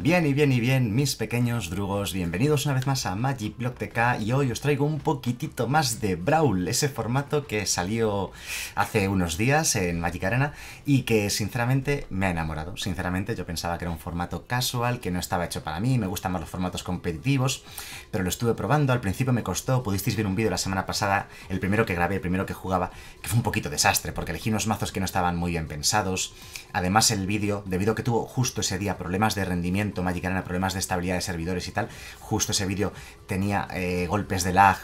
Bien y bien y bien, mis pequeños drugos, bienvenidos una vez más a Magic Block TK y hoy os traigo un poquitito más de Brawl, ese formato que salió hace unos días en Magic Arena y que sinceramente me ha enamorado. Sinceramente yo pensaba que era un formato casual, que no estaba hecho para mí, me gustan más los formatos competitivos, pero lo estuve probando, al principio me costó, pudisteis ver un vídeo la semana pasada, el primero que grabé, el primero que jugaba, que fue un poquito desastre, porque elegí unos mazos que no estaban muy bien pensados, además el vídeo, debido a que tuvo justo ese día problemas de rendimiento, Magic Arena, problemas de estabilidad de servidores y tal, justo ese vídeo tenía eh, golpes de lag,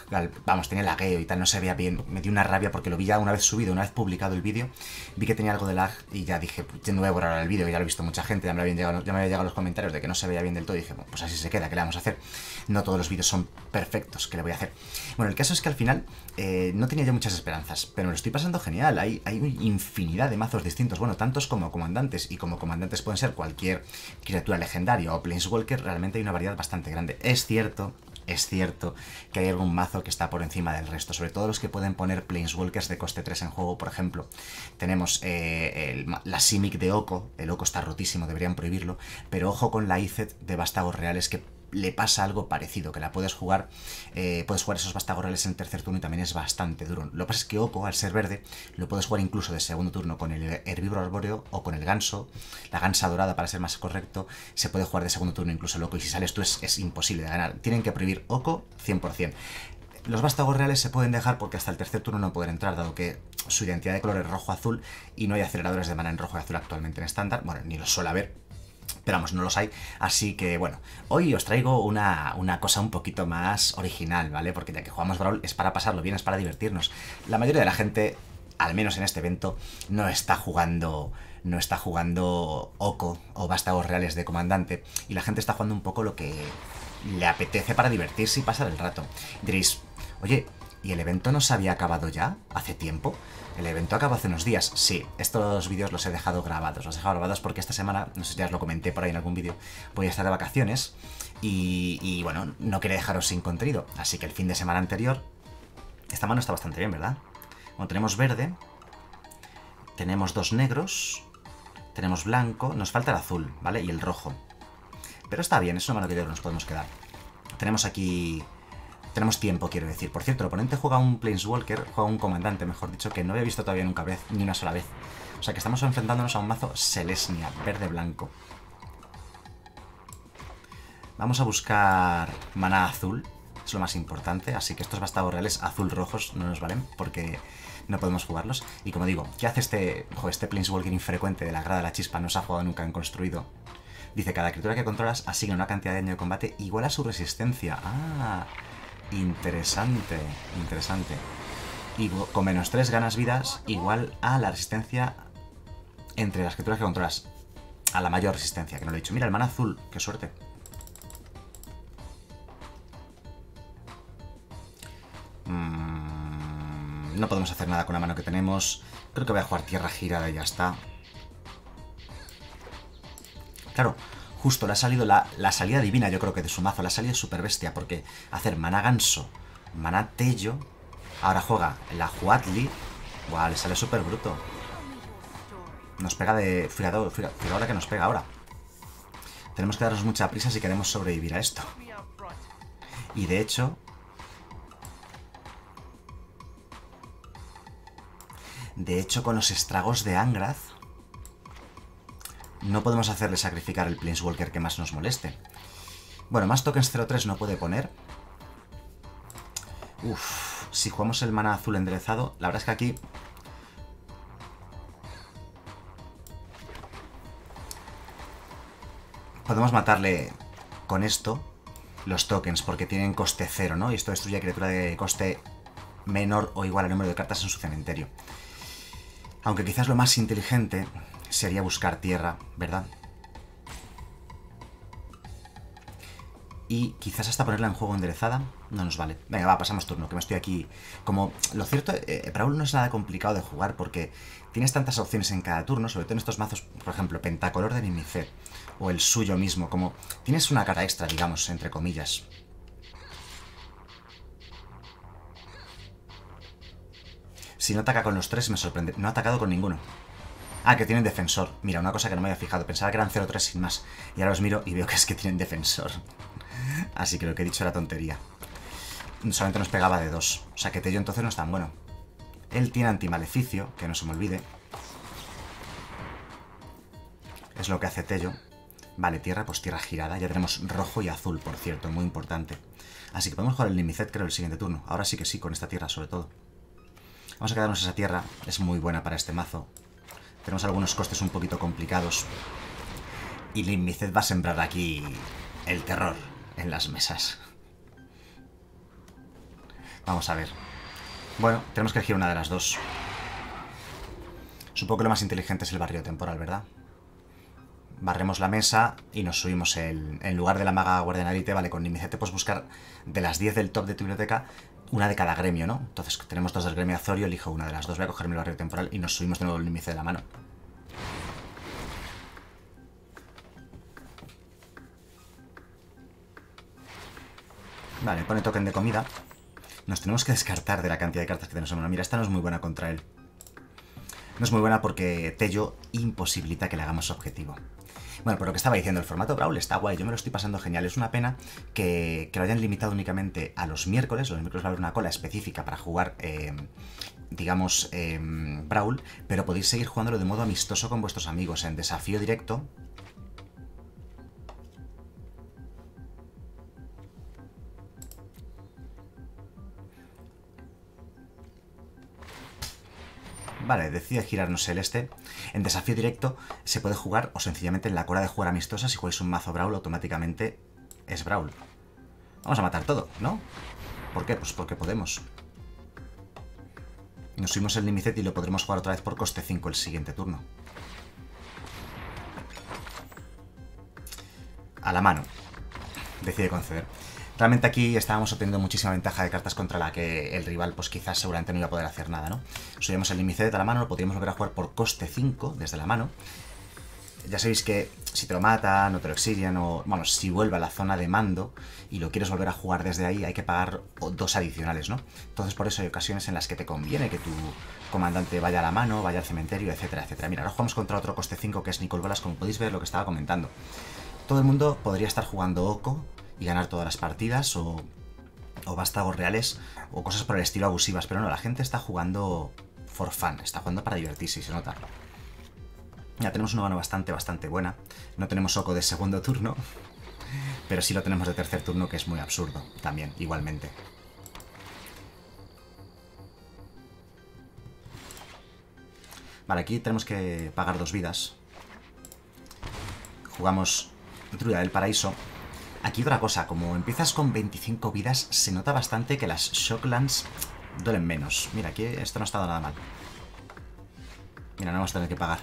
vamos, tenía lagueo y tal, no se veía bien, me dio una rabia porque lo vi ya una vez subido, una vez publicado el vídeo, vi que tenía algo de lag y ya dije, pues, no voy a borrar el vídeo, ya lo he visto mucha gente, ya me, habían llegado, ya había llegado los comentarios de que no se veía bien del todo y dije, pues así se queda, ¿qué le vamos a hacer? No todos los vídeos son perfectos, ¿qué le voy a hacer? Bueno, el caso es que al final eh, no tenía yo muchas esperanzas, pero me lo estoy pasando genial, hay, hay infinidad de mazos distintos, bueno, tantos como comandantes, y como comandantes pueden ser cualquier criatura legendaria, o Planeswalker, realmente hay una variedad bastante grande. Es cierto, es cierto que hay algún mazo que está por encima del resto, sobre todo los que pueden poner Planeswalkers de coste 3 en juego, por ejemplo. Tenemos eh, la Simic de Oko, el Oko está rotísimo, deberían prohibirlo, pero ojo con la Izet de Vástagos Reales que le pasa algo parecido, que la puedes jugar, eh, puedes jugar esos bastagorrales en el tercer turno y también es bastante duro. Lo que pasa es que Oko, al ser verde, lo puedes jugar incluso de segundo turno con el herbívoro arbóreo o con el ganso, la gansa dorada para ser más correcto, se puede jugar de segundo turno incluso loco y si sales tú es, imposible de ganar. Tienen que prohibir Oko 100%. Los vástagos se pueden dejar porque hasta el tercer turno no pueden entrar, dado que su identidad de color es rojo-azul y no hay aceleradores de mana en rojo y azul actualmente en estándar. Bueno, ni lo suele haber, pero vamos, no los hay. Así que bueno, hoy os traigo una, cosa un poquito más original, ¿vale? Porque ya que jugamos Brawl es para pasarlo bien, es para divertirnos. La mayoría de la gente, al menos en este evento, no está jugando no está jugando Oco o vástagos reales de comandante y la gente está jugando un poco lo que le apetece para divertirse y pasar el rato. Diréis, oye, ¿y el evento no se había acabado ya? ¿Hace tiempo? El evento acabó hace unos días, sí. Estos vídeos los he dejado grabados. Los he dejado grabados porque esta semana, no sé si ya os lo comenté por ahí en algún vídeo, voy a estar de vacaciones y, bueno, no quería dejaros sin contenido. Así que el fin de semana anterior... Esta mano está bastante bien, ¿verdad? Bueno, tenemos verde, tenemos dos negros, tenemos blanco, nos falta el azul, ¿vale? Y el rojo. Pero está bien, es una mano que yo nos podemos quedar. Tenemos aquí tenemos tiempo, quiero decir. Por cierto, el oponente juega un Planeswalker, juega un comandante, mejor dicho, que no había visto todavía nunca vez, ni una sola vez. O sea que estamos enfrentándonos a un mazo Selesnia, verde-blanco. Vamos a buscar maná azul, es lo más importante, así que estos bastados reales azul-rojos no nos valen, porque no podemos jugarlos. Y como digo, ¿qué hace este, jo, este Planeswalker infrecuente de la grada de la chispa? No se ha jugado nunca en construido. Dice, cada criatura que controlas asigna una cantidad de daño de combate igual a su resistencia. Ah, Interesante, interesante. Y con menos 3 ganas vidas igual a la resistencia entre las criaturas que controlas. A la mayor resistencia, que no lo he dicho. Mira, el mana azul, qué suerte. Mm, no podemos hacer nada con la mano que tenemos. Creo que voy a jugar tierra girada y ya está. Claro, justo le ha salido la, salida divina, yo creo que de su mazo. La salida super bestia, porque hacer mana ganso, mana tello. Ahora juega la Huatli. Buah, le sale súper bruto. Nos pega de. Fíjate, ahora que nos pega ahora. Tenemos que darnos mucha prisa si queremos sobrevivir a esto. Y de hecho. De hecho, con los estragos de Angrath no podemos hacerle sacrificar el Planeswalker que más nos moleste. Bueno, más tokens 03 no puede poner. Uf, si jugamos el mana azul enderezado, la verdad es que aquí... Podemos matarle con esto los tokens, porque tienen coste cero, ¿no? Y esto destruye a criatura de coste menor o igual al número de cartas en su cementerio. Aunque quizás lo más inteligente sería buscar tierra, ¿verdad? Y quizás hasta ponerla en juego enderezada no nos vale. Venga, va, pasamos turno, que me estoy aquí... Como, lo cierto, eh, no es nada complicado de jugar porque tienes tantas opciones en cada turno, sobre todo en estos mazos, por ejemplo, Pentacolor de Nimicer, o el suyo mismo, como tienes una cara extra, digamos, entre comillas. Si no ataca con los tres, me sorprende. No ha atacado con ninguno. Ah, que tienen defensor. Mira, una cosa que no me había fijado. Pensaba que eran 0-3 sin más. Y ahora los miro y veo que es que tienen defensor. Así que lo que he dicho era tontería. Solamente nos pegaba de 2. O sea que Tello entonces no es tan bueno. Él tiene antimaleficio, que no se me olvide. Es lo que hace Tello. Vale, tierra, pues tierra girada. Ya tenemos rojo y azul, por cierto, muy importante. Así que podemos jugar el Limicet, creo, el siguiente turno. Ahora sí que sí, con esta tierra sobre todo. Vamos a quedarnos esa tierra. Es muy buena para este mazo. Tenemos algunos costes un poquito complicados. Y Limicet va a sembrar aquí el terror en las mesas. Vamos a ver. Bueno, tenemos que elegir una de las dos. Supongo que lo más inteligente es el barrio temporal, ¿verdad? barremos la mesa y nos subimos el, en lugar de la maga guardianarite, vale, con Nimicete puedes buscar de las 10 del top de tu biblioteca una de cada gremio, ¿no? Entonces tenemos dos del gremio Azorio, elijo una de las dos, voy a cogerme el barrio temporal y nos subimos de nuevo el límite de la mano. Vale, pone token de comida. Nos tenemos que descartar de la cantidad de cartas que tenemos en mano. Mira, esta no es muy buena contra él. No es muy buena porque Tello imposibilita que le hagamos objetivo. Bueno, por lo que estaba diciendo, el formato Brawl está guay, yo me lo estoy pasando genial. Es una pena que, lo hayan limitado únicamente a los miércoles. Los miércoles va a haber una cola específica para jugar, eh, digamos, eh, Brawl, pero podéis seguir jugándolo de modo amistoso con vuestros amigos en desafío directo. Vale, decide girarnos el este. En desafío directo se puede jugar o sencillamente en la cola de jugar amistosa, si jugáis un mazo Brawl, automáticamente es Brawl. Vamos a matar todo, ¿no? ¿Por qué? Pues porque podemos. Nos subimos el Nimicet y lo podremos jugar otra vez por coste 5 el siguiente turno. A la mano. Decide conceder. Realmente aquí estábamos obteniendo muchísima ventaja de cartas contra la que el rival pues quizás seguramente no iba a poder hacer nada, ¿no? Subimos el límite de la mano, lo podríamos volver a jugar por coste 5 desde la mano. Ya sabéis que si te lo matan o te lo exilian o, bueno, si vuelve a la zona de mando y lo quieres volver a jugar desde ahí, hay que pagar dos adicionales, ¿no? Entonces por eso hay ocasiones en las que te conviene que tu comandante vaya a la mano, vaya al cementerio, etcétera, etcétera. Mira, ahora jugamos contra otro coste 5 que es Nicol Bolas, como podéis ver lo que estaba comentando. Todo el mundo podría estar jugando Oco y ganar todas las partidas o, o vástagos reales o cosas por el estilo abusivas. Pero no, la gente está jugando for fun, está jugando para divertirse y se nota. Ya tenemos una mano bastante, bastante buena. No tenemos Oco de segundo turno, pero sí lo tenemos de tercer turno, que es muy absurdo también, igualmente. Vale, aquí tenemos que pagar dos vidas. Jugamos Druida del Paraíso. Aquí otra cosa, como empiezas con 25 vidas, se nota bastante que las Shocklands duelen menos. Mira, aquí esto no ha estado nada mal. Mira, no vamos a tener que pagar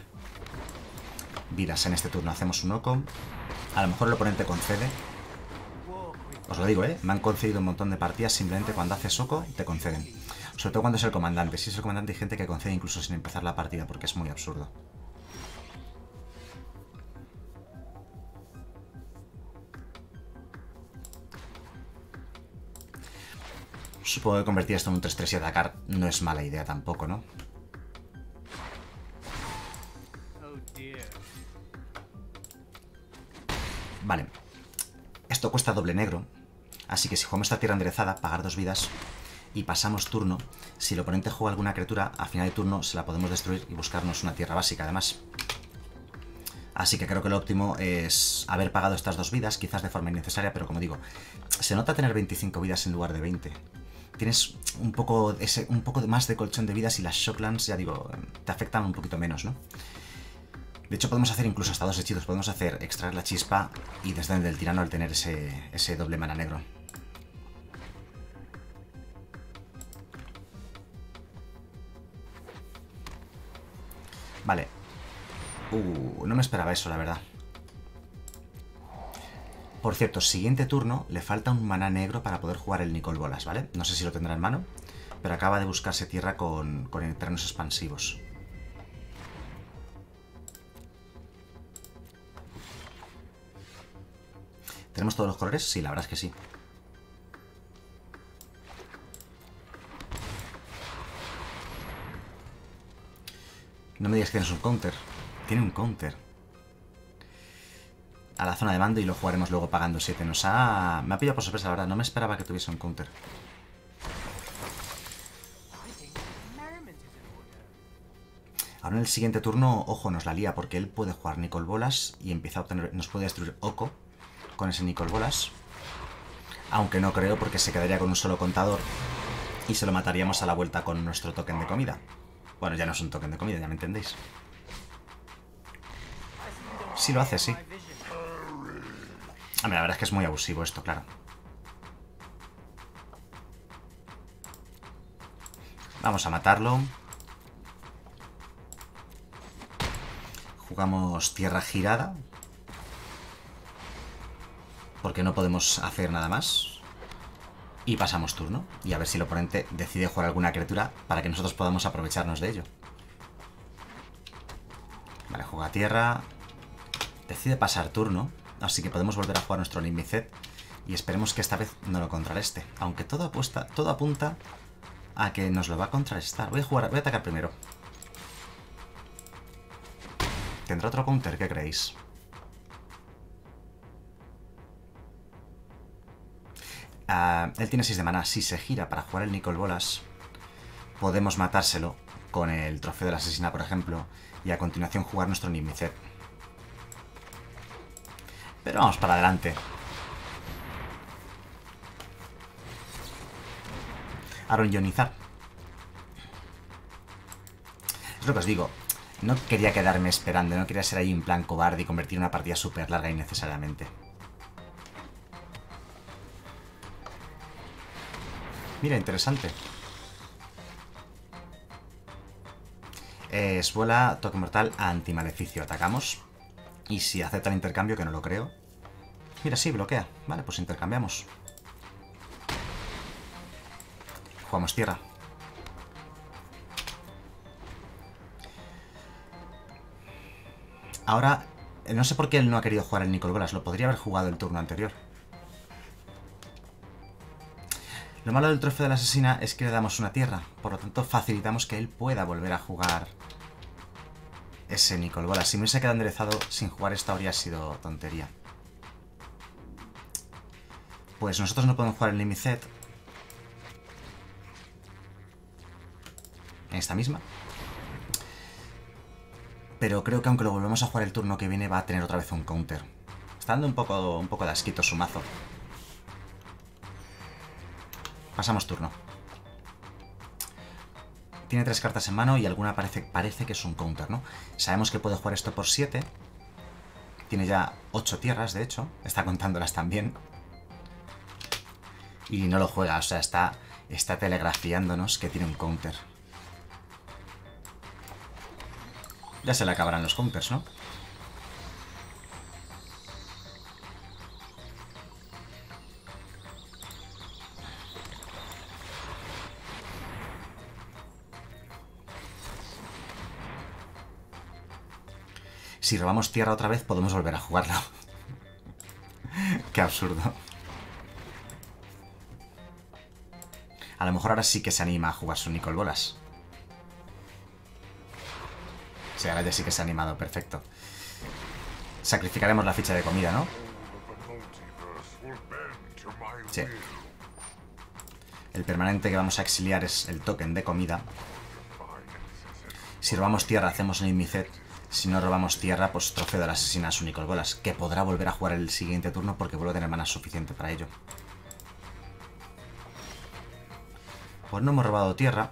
vidas en este turno. Hacemos un Oco. A lo mejor el oponente concede. Os lo digo, ¿eh? Me han concedido un montón de partidas simplemente cuando haces Oco te conceden. Sobre todo cuando es el comandante. Si es el comandante hay gente que concede incluso sin empezar la partida porque es muy absurdo. Supongo que convertir esto en un 3-3 y atacar no es mala idea tampoco, ¿no? Vale. Esto cuesta doble negro. Así que si jugamos esta tierra enderezada, pagar dos vidas y pasamos turno, si el oponente juega alguna criatura, a final de turno se la podemos destruir y buscarnos una tierra básica además. Así que creo que lo óptimo es haber pagado estas dos vidas, quizás de forma innecesaria, pero como digo, se nota tener 25 vidas en lugar de 20 tienes un poco, ese, un poco más de colchón de vidas y las Shocklands, ya digo, te afectan un poquito menos, ¿no? De hecho, podemos hacer incluso hasta dos hechizos. Podemos hacer extraer la chispa y desde el tirano al tener ese, ese doble mana negro. Vale. Uh, no me esperaba eso, la verdad. Por cierto, siguiente turno le falta un maná negro para poder jugar el Nicol Bolas, ¿vale? No sé si lo tendrá en mano, pero acaba de buscarse tierra con, con expansivos. ¿Tenemos todos los colores? Sí, la verdad es que sí. No me digas que tienes un counter. Tiene un counter. A la zona de mando y lo jugaremos luego pagando 7. Nos ha... Me ha pillado por sorpresa, la verdad. No me esperaba que tuviese un counter. Ahora en el siguiente turno, ojo, nos la lía porque él puede jugar Nicol Bolas y empieza a obtener... Nos puede destruir Oko con ese Nicol Bolas. Aunque no creo porque se quedaría con un solo contador y se lo mataríamos a la vuelta con nuestro token de comida. Bueno, ya no es un token de comida, ya me entendéis. Sí lo hace, sí. A ver, la verdad es que es muy abusivo esto, claro. Vamos a matarlo. Jugamos tierra girada. Porque no podemos hacer nada más. Y pasamos turno. Y a ver si el oponente decide jugar alguna criatura para que nosotros podamos aprovecharnos de ello. Vale, juega tierra. Decide pasar turno. Así que podemos volver a jugar nuestro Limicet. Y esperemos que esta vez no lo contrarreste. Aunque todo, apuesta, todo apunta a que nos lo va a contrarrestar. Voy a jugar, voy a atacar primero. ¿Tendrá otro counter? ¿Qué creéis? Uh, él tiene 6 de mana. Si se gira para jugar el Nicol Bolas, podemos matárselo con el trofeo de la asesina, por ejemplo, y a continuación jugar nuestro Nimicet. Pero vamos para adelante. Aaron ionizar. Es lo que os digo. No quería quedarme esperando, no quería ser ahí en plan cobarde y convertir una partida súper larga innecesariamente. Mira, interesante. Es vuela, toque mortal, anti-maleficio. Atacamos. Y si acepta el intercambio, que no lo creo. Mira, sí, bloquea. Vale, pues intercambiamos. Jugamos tierra. Ahora, eh, no sé por qué él no ha querido jugar el Nicol Bolas. Lo podría haber jugado el turno anterior. Lo malo del trofeo de la asesina es que le damos una tierra. Por lo tanto, facilitamos que él pueda volver a jugar ese Nicol Bolas. Si me hubiese quedado enderezado sin jugar esta habría sido tontería. Pues nosotros no podemos jugar el Limicet. En esta misma. Pero creo que aunque lo volvemos a jugar el turno que viene va a tener otra vez un counter. Está dando un poco, un poco de asquito su mazo. Pasamos turno. Tiene tres cartas en mano y alguna parece, parece que es un counter, ¿no? Sabemos que puede jugar esto por 7. Tiene ya 8 tierras, de hecho. Está contándolas también. Y no lo juega, o sea, está, está telegrafiándonos que tiene un counter. Ya se le acabarán los counters, ¿no? Si robamos tierra otra vez, podemos volver a jugarlo. Qué absurdo. A lo mejor ahora sí que se anima a jugar su Nicol Bolas. Sí, ahora ya sí que se ha animado, perfecto. Sacrificaremos la ficha de comida, ¿no? Sí. El permanente que vamos a exiliar es el token de comida. Si robamos tierra, hacemos el Imicet. Si no robamos tierra, pues trofeo de la asesina a su Bolas, que podrá volver a jugar el siguiente turno porque vuelve a tener mana suficiente para ello. Pues no hemos robado tierra.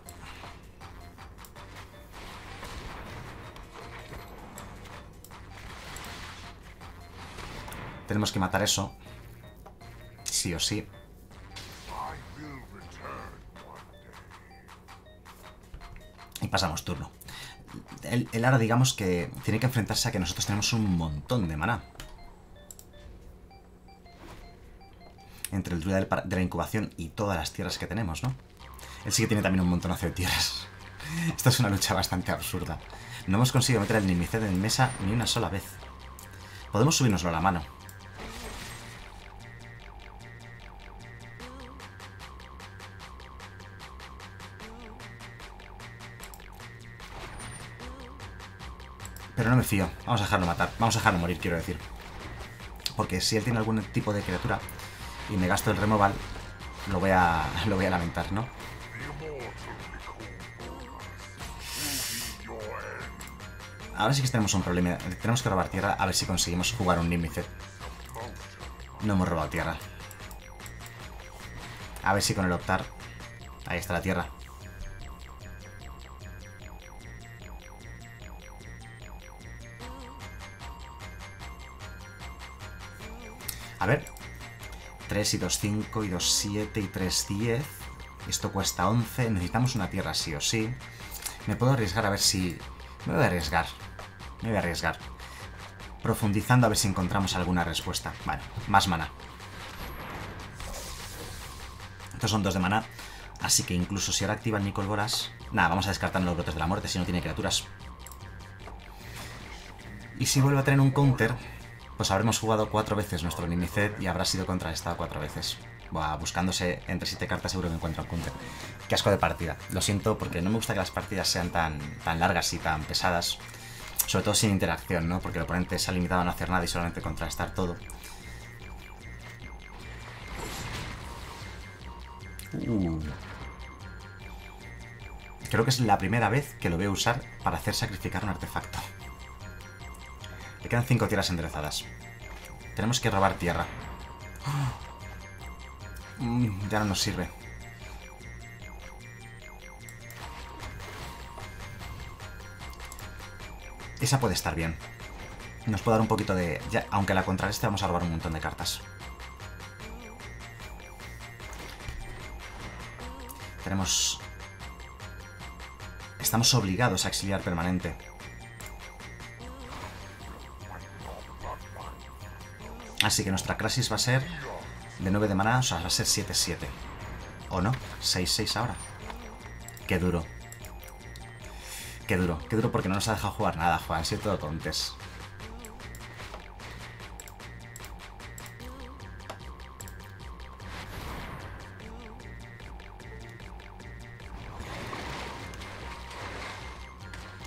Tenemos que matar eso. Sí o sí. Y pasamos turno. El, ahora digamos que tiene que enfrentarse a que nosotros tenemos un montón de maná. Entre el druida de la incubación y todas las tierras que tenemos, ¿no? Él sí que tiene también un montonazo de tierras. Esta es una lucha bastante absurda. No hemos conseguido meter el Nimicet en mesa ni una sola vez. Podemos subirnoslo a la mano. Pero no me fío. Vamos a dejarlo matar. Vamos a dejarlo morir, quiero decir. Porque si él tiene algún tipo de criatura y me gasto el removal, lo voy a, lo voy a lamentar, ¿no? Ahora sí que tenemos un problema. Tenemos que robar tierra a ver si conseguimos jugar un límite. No hemos robado tierra. A ver si con el optar... Ahí está la tierra. 3 y 2, 5 y 2, 7 y 3, 10. Esto cuesta 11. Necesitamos una tierra sí o sí. Me puedo arriesgar a ver si... Me voy a arriesgar. Me voy a arriesgar. Profundizando a ver si encontramos alguna respuesta. Vale, más mana. Estos son dos de mana. Así que incluso si ahora activa el Nicol Bolas... Nada, vamos a descartar los brotes de la muerte si no tiene criaturas. Y si vuelve a tener un counter, pues habremos jugado cuatro veces nuestro Nimicet y habrá sido contrarrestado cuatro veces. Buah, buscándose entre siete cartas seguro que encuentra un counter. Qué asco de partida. Lo siento porque no me gusta que las partidas sean tan, tan largas y tan pesadas. Sobre todo sin interacción, ¿no? Porque el oponente se ha limitado a no hacer nada y solamente contrastar todo. Uh. Creo que es la primera vez que lo veo usar para hacer sacrificar un artefacto. Quedan cinco tierras enderezadas. Tenemos que robar tierra. Mm, ya no nos sirve. Esa puede estar bien. Nos puede dar un poquito de... Aunque la contrarreste vamos a robar un montón de cartas. Tenemos... Estamos obligados a exiliar permanente. Así que nuestra crisis va a ser de 9 de maná, o sea, va a ser 7-7. ¿O no? 6-6 ahora. Qué duro. Qué duro, qué duro porque no nos ha dejado jugar nada, Juan. Han sido todo tontes.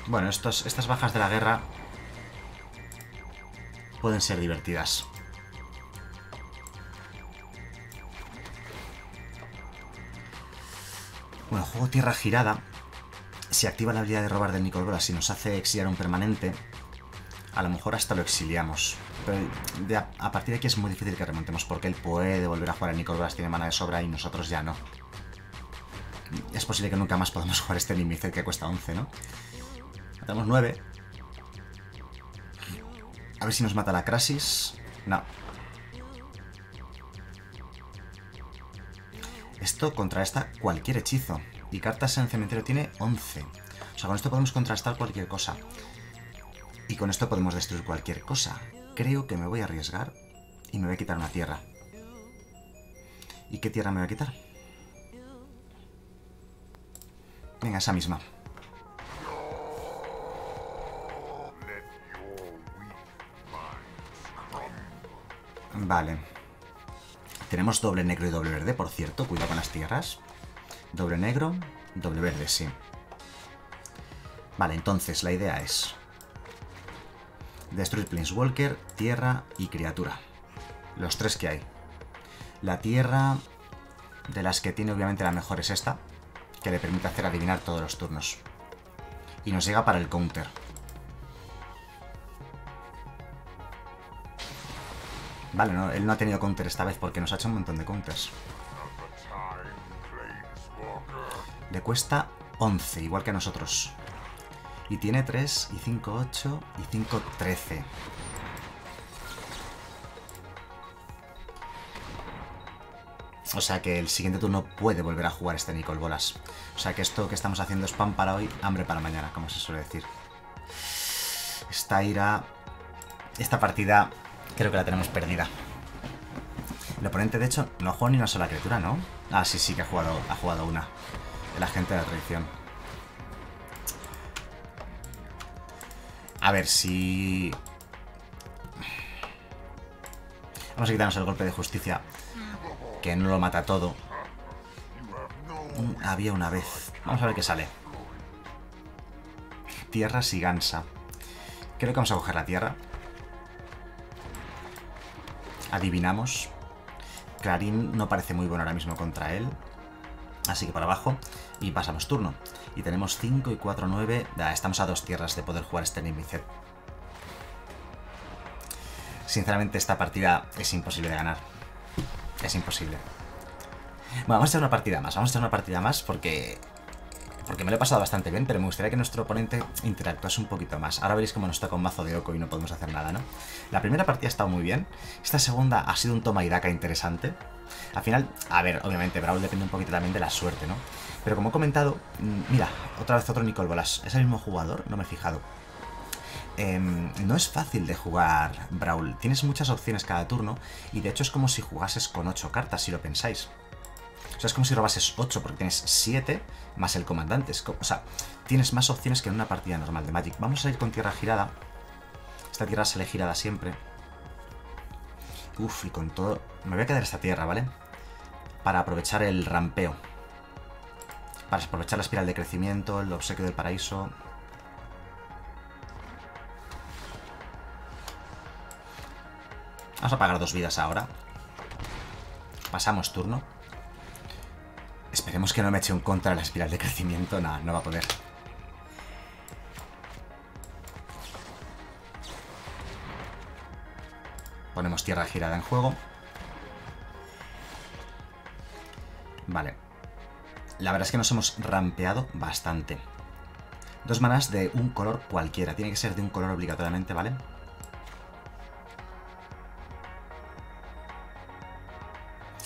Bueno, estos, estas bajas de la guerra pueden ser divertidas. Bueno, juego tierra girada si activa la habilidad de robar del Nicol Bolas y nos hace exiliar un permanente, a lo mejor hasta lo exiliamos. Pero a, partir de aquí es muy difícil que remontemos, porque él puede volver a jugar a Nicol Bolas, tiene mana de sobra y nosotros ya no. Es posible que nunca más podamos jugar este límite que cuesta 11, ¿no? Tenemos 9. A ver si nos mata la Crasis. No. Esto contrarresta cualquier hechizo. Y cartas en el cementerio tiene 11. O sea, con esto podemos contrastar cualquier cosa. Y con esto podemos destruir cualquier cosa. Creo que me voy a arriesgar y me voy a quitar una tierra. ¿Y qué tierra me voy a quitar? Venga, esa misma. Vale. Tenemos doble negro y doble verde, por cierto. Cuidado con las tierras. Doble negro, doble verde, sí. Vale, entonces la idea es... Destruir Planeswalker, tierra y criatura. Los tres que hay. La tierra de las que tiene obviamente la mejor es esta, que le permite hacer adivinar todos los turnos. Y nos llega para el counter. Vale, él no ha tenido counter esta vez porque nos ha hecho un montón de counters. Le cuesta 11, igual que a nosotros. Y tiene 3, y 5, 8, y 5, 13. O sea que el siguiente turno puede volver a jugar este Nicol Bolas. O sea que esto que estamos haciendo es pan para hoy, hambre para mañana, como se suele decir. Esta ira... Esta partida creo que la tenemos perdida. El oponente, de hecho, no juega ni una sola criatura, ¿no? Ah, sí, sí que ha jugado, ha jugado una el agente de la traición. A ver si... Vamos a quitarnos el golpe de justicia, que no lo mata todo. Mm, había una vez. Vamos a ver qué sale. Tierra Sigansa. Creo que vamos a coger la tierra. Adivinamos. Clarín no parece muy bueno ahora mismo contra él. Así que para abajo. Y pasamos turno. Y tenemos 5 y 4, 9. estamos a dos tierras de poder jugar este Nimicet. Sinceramente esta partida es imposible de ganar. Es imposible. Bueno, vamos a hacer una partida más. Vamos a hacer una partida más porque... Porque me lo he pasado bastante bien, pero me gustaría que nuestro oponente interactuase un poquito más. Ahora veréis cómo nos toca un mazo de Oko y no podemos hacer nada, ¿no? La primera partida ha estado muy bien. Esta segunda ha sido un toma y daca interesante. Al final, a ver, obviamente, Brawl depende un poquito también de la suerte, ¿no? Pero como he comentado, mm, mira, otra vez otro Nicole Bolas. ¿Es el mismo jugador? No me he fijado. Em, no es fácil de jugar Brawl. Tienes muchas opciones cada turno y de hecho es como si jugases con 8 cartas, si lo pensáis. Sea, es como si robases 8 porque tienes 7 más el comandante. o sea, tienes más opciones que en una partida normal de Magic. Vamos a ir con tierra girada. Esta tierra sale girada siempre. Uf, y con todo... Me voy a quedar esta tierra, ¿vale? Para aprovechar el rampeo. Para aprovechar la espiral de crecimiento, el obsequio del paraíso... Vamos a pagar dos vidas ahora. Pasamos turno. Esperemos que no me eche un contra la espiral de crecimiento. Nada, no va a poder. Ponemos tierra girada en juego. Vale. La verdad es que nos hemos rampeado bastante. Dos manas de un color cualquiera. Tiene que ser de un color obligatoriamente, vale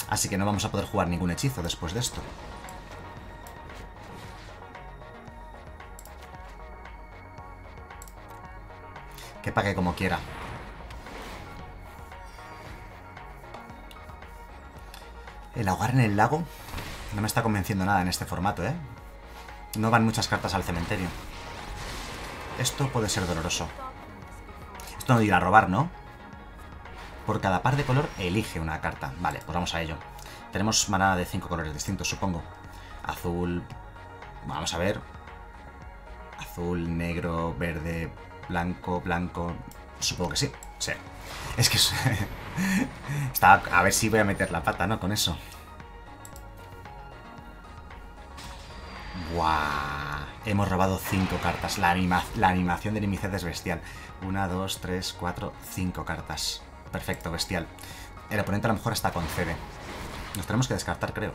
Así que no vamos a poder jugar ningún hechizo después de esto. Que pague como quiera. El ahogar en el lago no me está convenciendo nada en este formato, ¿eh? No van muchas cartas al cementerio. Esto puede ser doloroso. Esto no dirá robar, ¿no? Por cada par de color elige una carta. Vale, pues vamos a ello. Tenemos manada de cinco colores distintos, supongo. Azul... Vamos a ver. Azul, negro, verde, blanco, blanco... Supongo que sí. Sí. Es que... Está... A ver si voy a meter la pata, ¿no? Con eso. ¡Buah! Hemos robado cinco cartas. La, la animación de Nimicet es bestial. Una, dos, tres, cuatro, cinco cartas. Perfecto, bestial. El oponente a lo mejor está con CD. Nos tenemos que descartar, creo.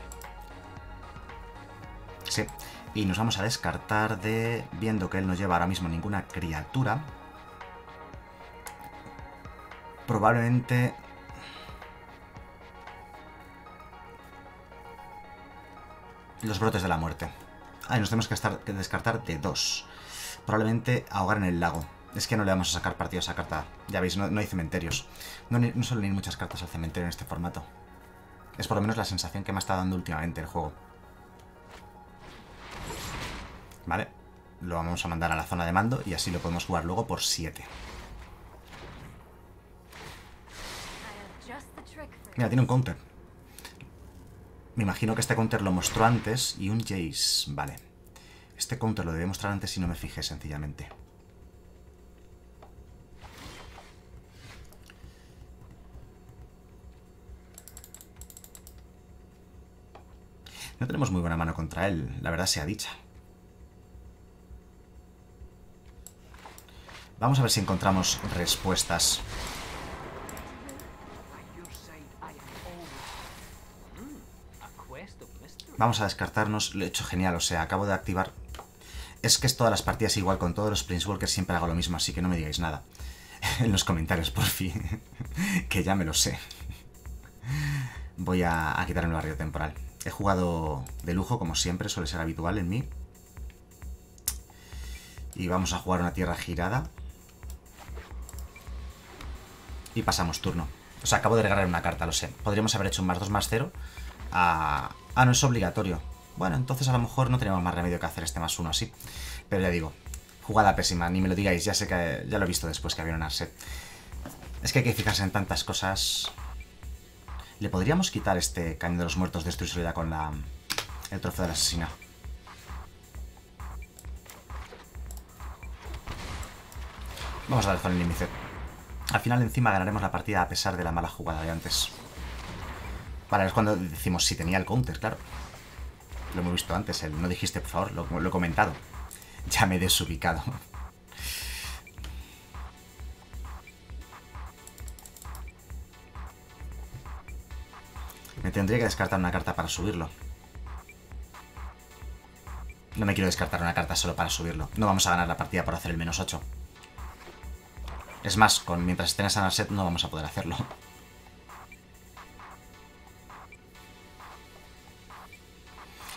Sí. Y nos vamos a descartar de... Viendo que él no lleva ahora mismo ninguna criatura. Probablemente... Los brotes de la muerte. Ah, y nos tenemos que, descartar de dos. Probablemente ahogar en el lago. Es que no le vamos a sacar partido a esa carta. Ya veis, no, hay cementerios. No, suelen ir muchas cartas al cementerio en este formato. Es por lo menos la sensación que me está dando últimamente el juego. Vale. Lo vamos a mandar a la zona de mando y así lo podemos jugar luego por 7. Mira, tiene un counter. Me imagino que este counter lo mostró antes y un Jace. Vale. Este counter lo debí mostrar antes si no me fijé, sencillamente. Tenemos muy buena mano contra él, la verdad sea dicha. Vamos a ver si encontramos respuestas. Vamos a descartarnos. Lo he hecho genial, o sea, acabo de activar... Es que es todas las partidas igual, con todos los Prince Walkers siempre hago lo mismo, así que no me digáis nada. en los comentarios, por fin. que ya me lo sé. Voy a, a quitar el barrio temporal. He jugado de lujo, como siempre, suele ser habitual en mí. Y vamos a jugar una tierra girada. Y pasamos turno. O sea, acabo de regalar una carta, lo sé. Podríamos haber hecho un más 2 más 0. Ah, no es obligatorio. Bueno, entonces a lo mejor no tenemos más remedio que hacer este más 1 así. Pero ya digo, jugada pésima, ni me lo digáis. Ya sé que ya lo he visto después que había un Arset. Es que hay que fijarse en tantas cosas le podríamos quitar este caño de los muertos de con la, el trofeo de la asesina. Vamos a con el límite. Al final encima ganaremos la partida a pesar de la mala jugada de antes. Vale, es cuando decimos si tenía el counter, claro. Lo hemos visto antes, el no dijiste, por favor, lo, lo he comentado. Ya me he desubicado. Me tendría que descartar una carta para subirlo. No me quiero descartar una carta solo para subirlo. No vamos a ganar la partida por hacer el menos 8. Es más, con, mientras esté en esa set no vamos a poder hacerlo.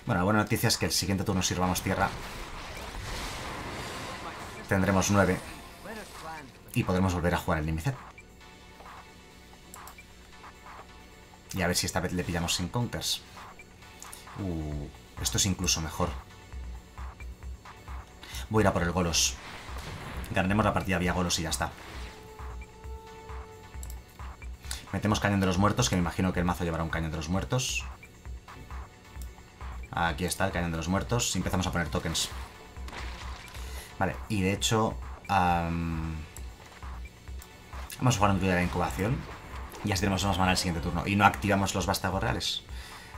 Bueno, la buena noticia es que el siguiente turno sirvamos tierra. Tendremos 9. Y podremos volver a jugar el Nimicet. Y a ver si esta vez le pillamos sin counters. Uh, esto es incluso mejor. Voy a ir a por el Golos. Ganaremos la partida vía Golos y ya está. Metemos cañón de los muertos, que me imagino que el mazo llevará un cañón de los muertos. Aquí está el cañón de los muertos. Y empezamos a poner tokens. Vale, y de hecho... vamos a jugar un de la incubación. Y así tenemos más mana el siguiente turno. Y no activamos los vástagos reales.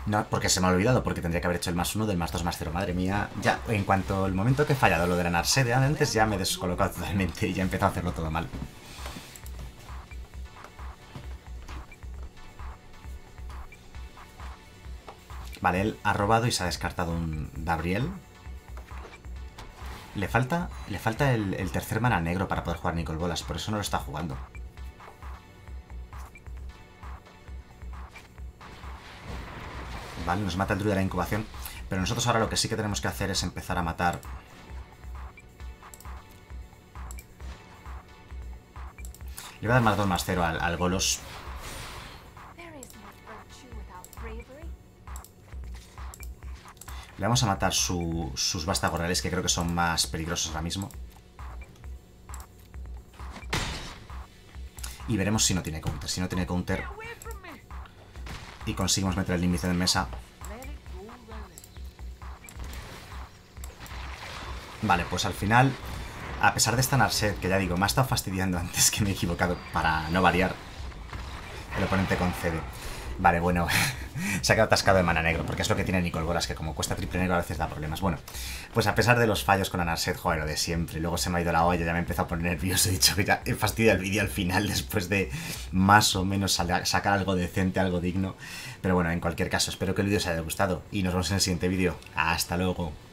No, porque se me ha olvidado, porque tendría que haber hecho el más uno del más dos más cero. Madre mía, ya, en cuanto al momento que he fallado lo de la Narse de antes, ya me he descolocado totalmente y ya he empezado a hacerlo todo mal. Vale, él ha robado y se ha descartado un Gabriel. Le falta, le falta el, el tercer mana negro para poder jugar Nicol Bolas, por eso no lo está jugando. Vale, nos mata el druida de la incubación. Pero nosotros ahora lo que sí que tenemos que hacer es empezar a matar... Le voy a dar más 2 más 0 al, Golos. Le vamos a matar sus vástagos reales, que creo que son más peligrosos ahora mismo. Y veremos si no tiene counter. Si no tiene counter, y conseguimos meter el límite en mesa. Vale, pues al final, a pesar de esta Narset, que ya digo, me ha estado fastidiando antes que me he equivocado para no variar, el oponente concede. Vale, bueno, se ha quedado atascado de mana negro, porque es lo que tiene Nicol Bolas, que como cuesta triple negro a veces da problemas. Bueno, pues a pesar de los fallos con la Narset, joder, lo de siempre, luego se me ha ido la olla, ya me he empezado a poner nervioso, he dicho que ya he fastidiado el vídeo al final después de más o menos sacar algo decente, algo digno. Pero bueno, en cualquier caso, espero que el vídeo os haya gustado y nos vemos en el siguiente vídeo. Hasta luego.